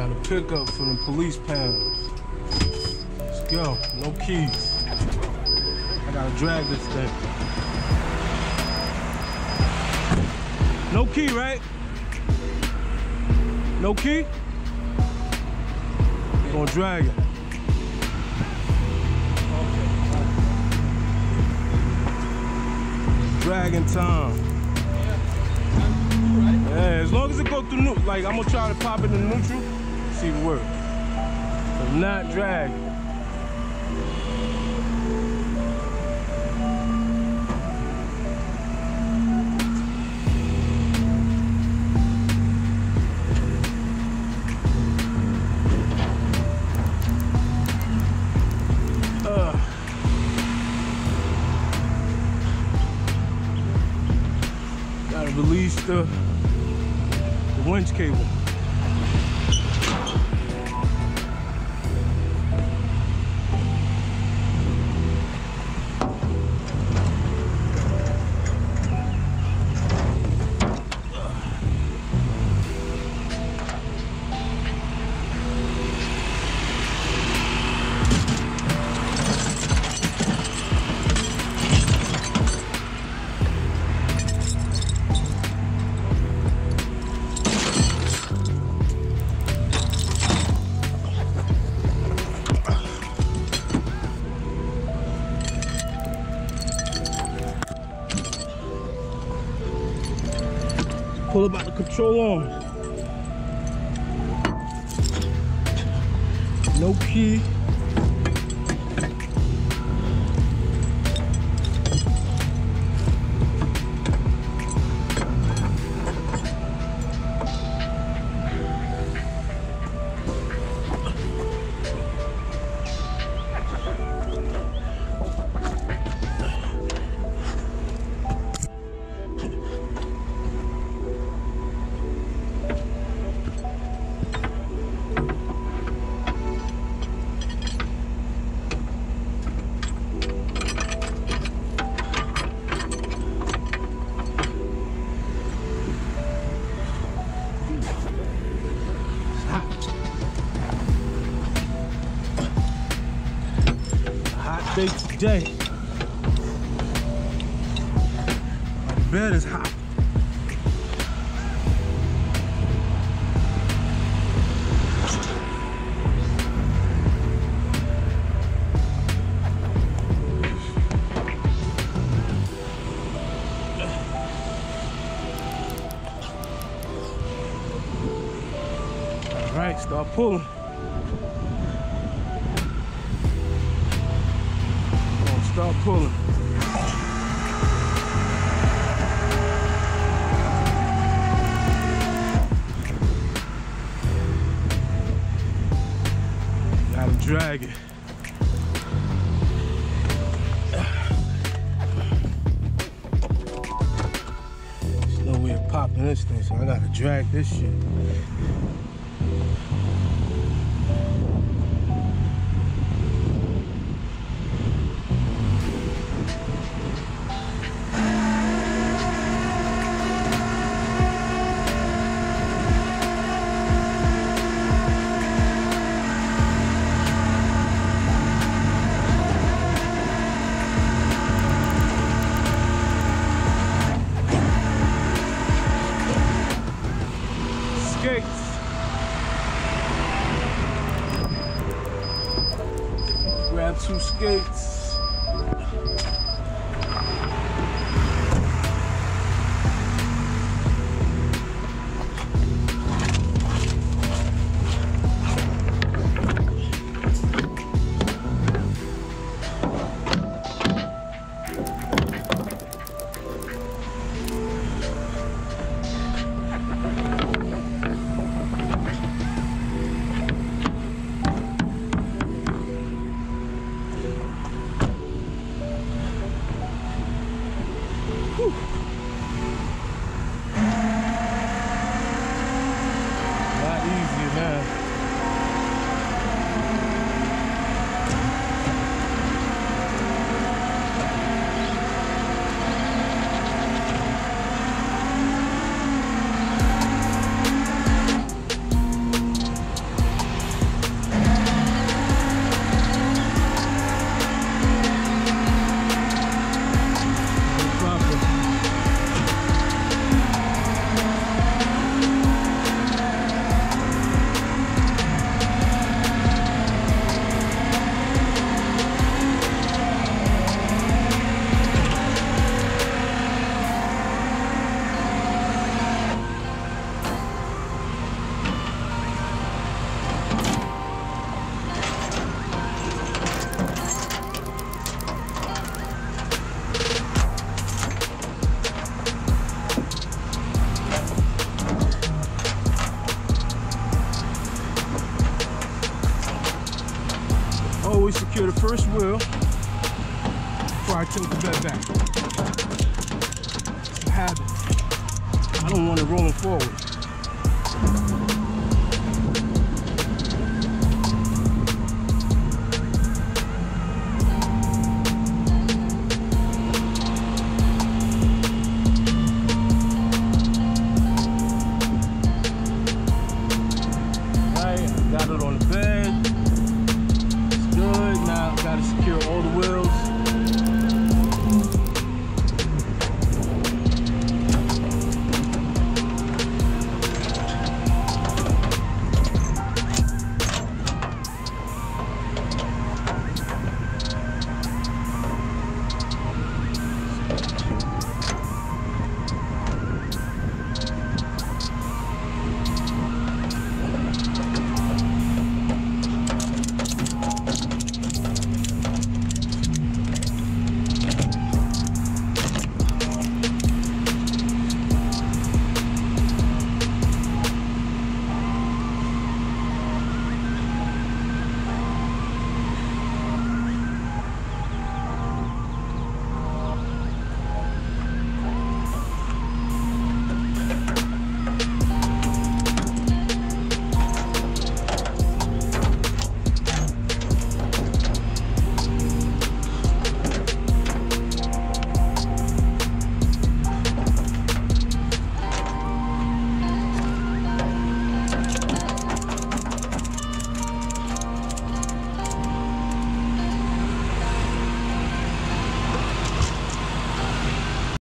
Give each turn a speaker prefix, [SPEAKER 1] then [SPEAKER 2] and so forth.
[SPEAKER 1] Got a pickup from the police pound. Let's go. No keys. I gotta drag this thing. No key, right? No key? we gonna drag it. Dragging time. Yeah, as long as it go through like I'm gonna try to pop it in neutral, if it works. If not, drag. Gotta release the, the winch cable. Pull up out the control arm. No key. Day. My bed is hot. All right, start pulling. Start pulling. Gotta drag it. There's no way of popping this thing, so I gotta drag this shit. Two skates. Secure the first wheel before I tilt the bed back. It's a habit. I don't want it rolling forward.